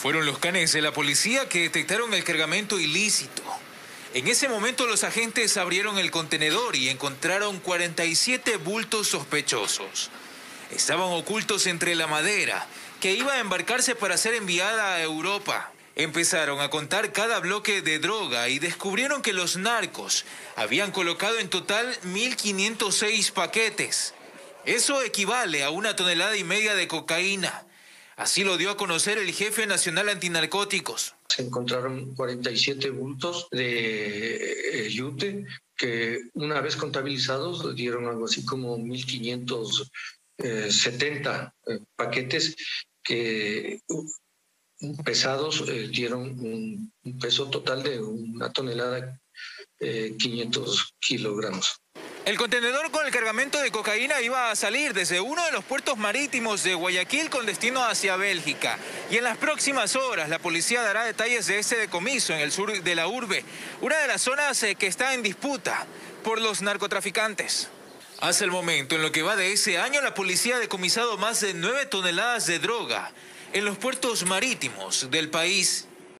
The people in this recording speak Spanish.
Fueron los canes de la policía que detectaron el cargamento ilícito. En ese momento los agentes abrieron el contenedor y encontraron 47 bultos sospechosos. Estaban ocultos entre la madera, que iba a embarcarse para ser enviada a Europa. Empezaron a contar cada bloque de droga y descubrieron que los narcos habían colocado en total 1.506 paquetes. Eso equivale a una tonelada y media de cocaína. Así lo dio a conocer el jefe nacional antinarcóticos. Se encontraron 47 bultos de eh, yute que una vez contabilizados dieron algo así como 1.570 eh, paquetes que pesados eh, dieron un, peso total de una tonelada 500 kilogramos. El contenedor con el cargamento de cocaína iba a salir desde uno de los puertos marítimos de Guayaquil con destino hacia Bélgica. Y en las próximas horas la policía dará detalles de este decomiso en el sur de la urbe, una de las zonas eh, que está en disputa por los narcotraficantes. Hasta el momento, en lo que va de ese año, la policía ha decomisado más de nueve toneladas de droga en los puertos marítimos del país